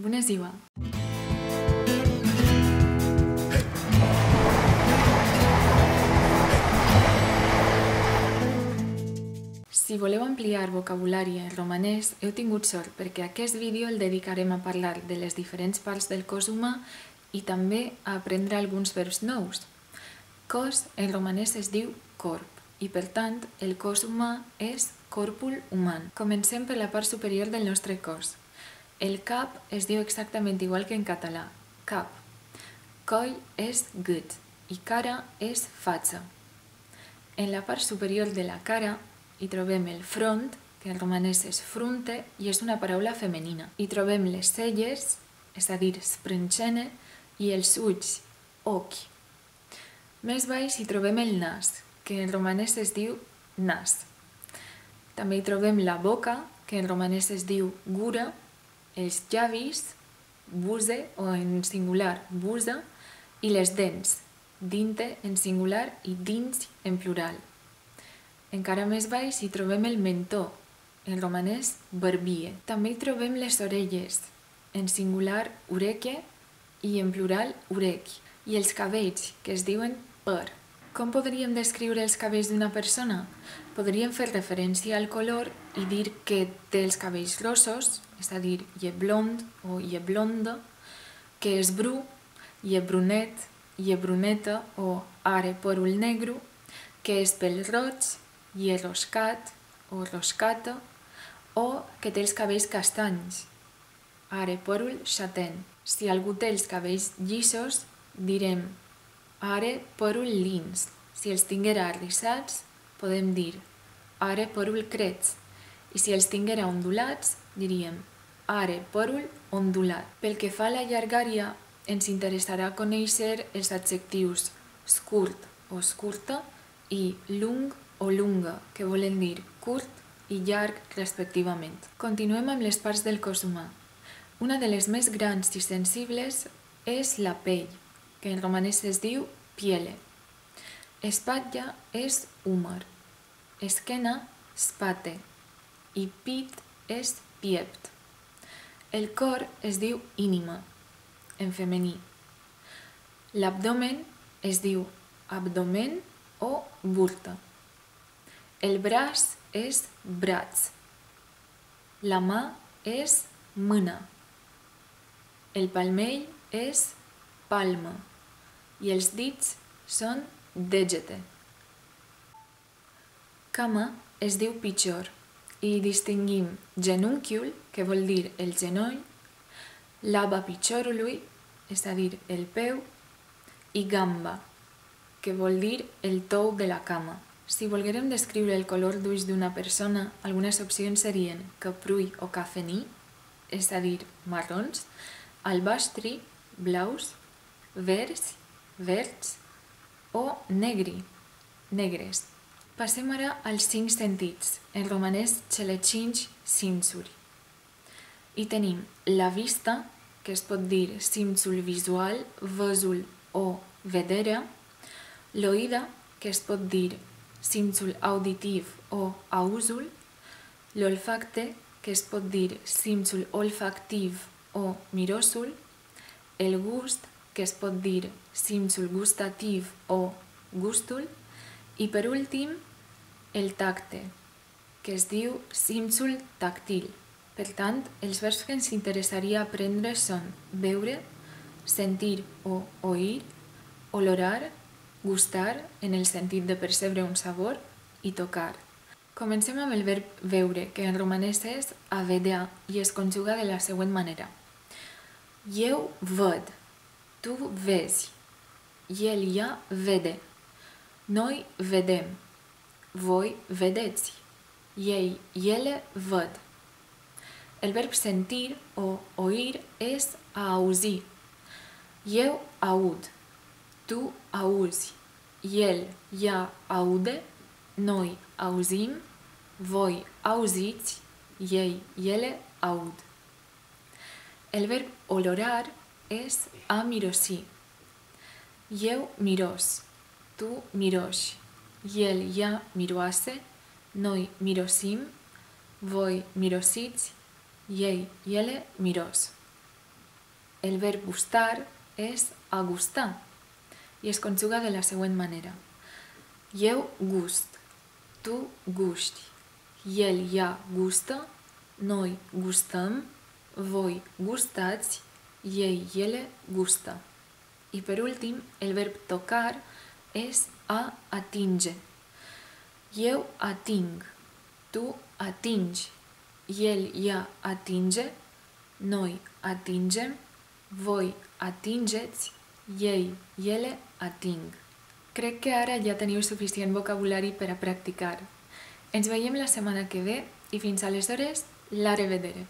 Bună ziua! Si voleu ampliar vocabulari en romanès, heu tingut sort perquè aquest vídeo el dedicarem a parlar de les diferents parts del cos humà i també a aprendre alguns verbs nous. Cos en romanès es diu corp i per tant el cos humà és corpul human. Comencem per la part superior del nostre cos. El cap es diu exactament igual que en català, cap. Coll és gut i cara és fatxa. En la part superior de la cara hi trobem el front, que en romanès és frunte i és una paraula femenina. Hi trobem les celles, és a dir, spręczene, i els ulls, ochi. Més baix hi trobem el nas, que en romanès es diu nas. També hi trobem la boca, que en romanès es diu gura, els llavis, buse o en singular busa, i les dents, dinte en singular i dins en plural. Encara més baix hi trobem el mentó, en romanès barbie. També hi trobem les orelles, en singular ureque i en plural urequi, i els cabells, que es diuen per. Com podríem descriure els cabells d'una persona? Podríem fer referència al color i dir que té els cabells rossos, és a dir, i blond o i blonda, que és bru, i brunet, i bruneta o are porul negru, que és pel roig, i roscat o roscata, o que té els cabells castanys, are porul xaten. Si algú té els cabells llisos, direm are porul lins. Si els tinguera arrissats, podem dir are porul crets. I si els tinguera ondulats, diríem are porul ondulat. Pel que fa a la llargària, ens interessarà conèixer els adjectius scurt o scurta i lung o lunga, que volen dir curt i llarg respectivament. Continuem amb les parts del cos humà. Una de les més grans i sensibles és la pell, que en romanès es diu piele. Espatlla és húmer, esquena spate i pit és piept. El cor es diu ínima, en femení. L'abdomen es diu abdomen o burta. El braç és braç. La mà és mâna. El palmell és palma i els dits són dègete. Cama es diu pitjor i distinguim genúnquiul, que vol dir el genoll, lava pitjorului, és a dir, el peu, i gamba, que vol dir el tou de la cama. Si volguérem descriure el color d'ulls d'una persona, algunes opcions serien caprull o cafení, és a dir, marrons, albastri, blaus, verds, verds o negri, negres. Passem ara als cinc sentits, en romanès xelecinci sinsuri. I tenim la vista, que es pot dir simțul visual, văzul o vedere, l'oïda, que es pot dir simțul auditiv o ausul, l'olfacte, que es pot dir simțul olfactiv o mirosul, el gust, que es pot dir simțul gustativ o gustul, i per últim, el tacte, que es diu simțul tactil. Per tant, els verbs que ens interessaria aprendre són veure, sentir o oir, olorar, gustar, en el sentit de percebre un sabor, i tocar. Comencem amb el verb veure, que en romanès és a vedea i es conjuga de la següent manera. Eu văd, tu vezi, el ea vede, noi vedem, voi vedeți, ei, ele văd. El verb sentir o oir és a auzir. Eu aud, tu auzi, el, ea aude, noi auzim, voi auziți, ei, ele aud. El verb olorar és a mirosi. Eu miros, tu miroși, el, ea miroase, noi mirosim, voi mirosiți, ei, ele miros. el verb gustar és agustar i es conjuga de la següent manera. Eu gust, tu gusti, el ja gusta, noi gustăm, voi gustați, ei, ele gusta. I per últim, el verb tocar és a atinge. Eu ating, tu atingi, el ja atinge, noi atingem, voi atingeți, ei, ele ating. Crec que ara ja teniu suficient vocabulari per a practicar. Ens veiem la setmana que ve i fins aleshores, l'are vedere.